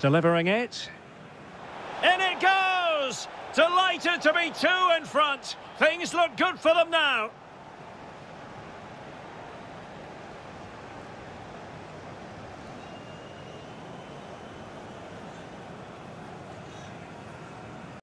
Delivering it. In it goes! Delighted to be two in front. Things look good for them now.